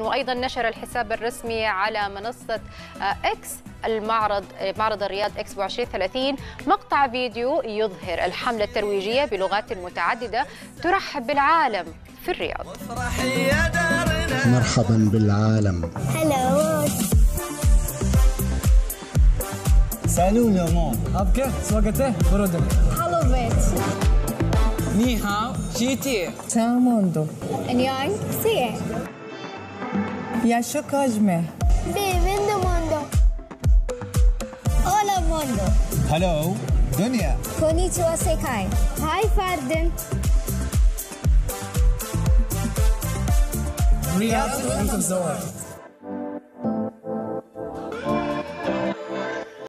وأيضا نشر الحساب الرسمي على منصة آه، إكس المعرض آه، معرض الرياض اكسبو 2030 مقطع فيديو يظهر الحملة الترويجية بلغات متعددة ترحب بالعالم في الرياض. مرحبا بالعالم. هلا سالو يا ابكي سوقته برودن هلو بيت نيهاو جيتي شيتي ساموندو. سيه Yaşa Kajme. Benvenuto mondo. Hola mondo. Hello, dünya. Konnichiwa sekai. Hi Ferdin. Riyad's Uncle Zoe.